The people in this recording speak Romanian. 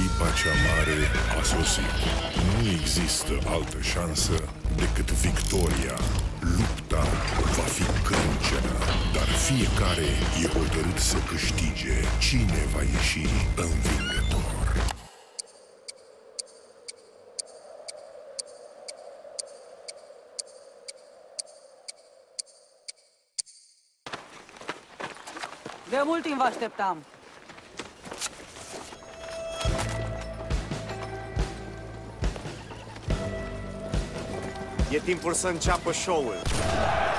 Clipa cea mare a sosit. Nu există altă șansă decât victoria. Lupta va fi crâncenă, dar fiecare e hotărât să câștige. Cine va ieși învingător? De mult timp vă așteptam. jetim për sën qapë shohën.